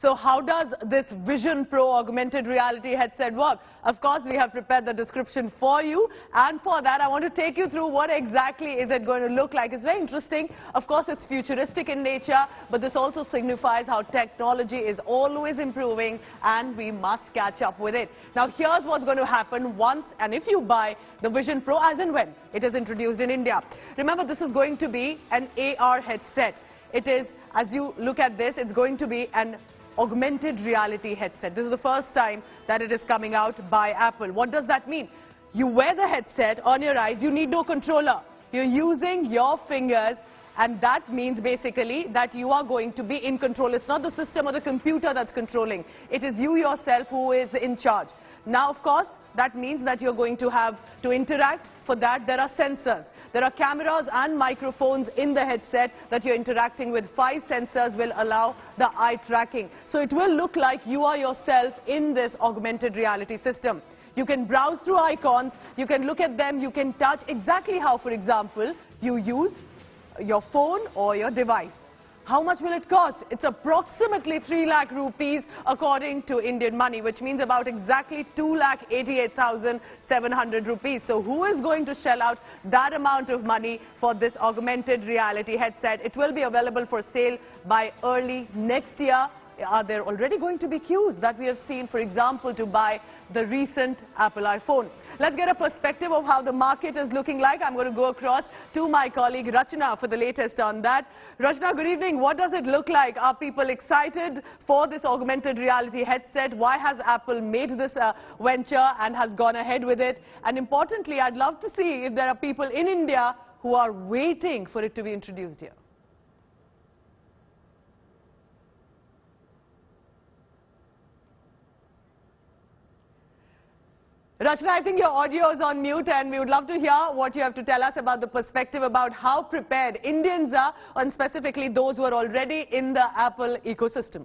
So how does this Vision Pro augmented reality headset work? Of course, we have prepared the description for you. And for that, I want to take you through what exactly is it going to look like. It's very interesting. Of course, it's futuristic in nature, but this also signifies how technology is always improving and we must catch up with it. Now, here's what's going to happen once and if you buy the Vision Pro as and when it is introduced in India. Remember, this is going to be an AR headset. It is, as you look at this, it's going to be an augmented reality headset. This is the first time that it is coming out by Apple. What does that mean? You wear the headset on your eyes, you need no controller. You're using your fingers and that means basically that you are going to be in control. It's not the system or the computer that's controlling. It is you yourself who is in charge. Now, of course, that means that you're going to have to interact. For that, there are sensors. There are cameras and microphones in the headset that you're interacting with. Five sensors will allow the eye tracking. So it will look like you are yourself in this augmented reality system. You can browse through icons, you can look at them, you can touch exactly how, for example, you use your phone or your device. How much will it cost? It's approximately 3 lakh rupees according to Indian money, which means about exactly 2 lakh 88,700 rupees. So who is going to shell out that amount of money for this augmented reality headset? It will be available for sale by early next year are there already going to be queues that we have seen, for example, to buy the recent Apple iPhone? Let's get a perspective of how the market is looking like. I'm going to go across to my colleague Rachna for the latest on that. Rachna, good evening. What does it look like? Are people excited for this augmented reality headset? Why has Apple made this uh, venture and has gone ahead with it? And importantly, I'd love to see if there are people in India who are waiting for it to be introduced here. Rachna, I think your audio is on mute and we would love to hear what you have to tell us about the perspective about how prepared Indians are and specifically those who are already in the Apple ecosystem.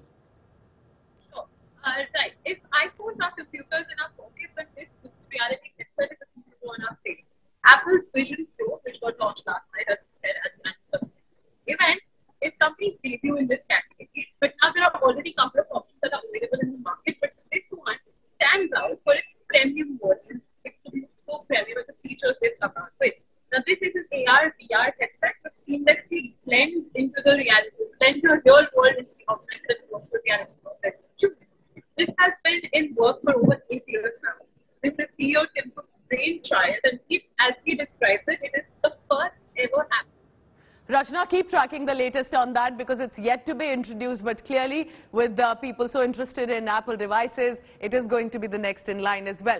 Sure. Uh, right. If iPhones are computers in our pocket, but this reality headset is a computer on our face. Apple's Vision Pro, which was launched last night, as you said, at the event, is company debut in this category. But now there are already a couple of options that are available in the market, but this one stands out for its premium version. It's so premium with the features they've come out with. Now this is an AR, VR headset which blends into the reality, blends your real world into the augmented virtual reality This has been in work for over eight years now. This is CEO Tim Cook's brainchild and he, as he describes it, it is the first ever app Rachna, keep tracking the latest on that because it's yet to be introduced, but clearly with uh, people so interested in Apple devices, it is going to be the next in line as well.